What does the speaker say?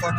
fucking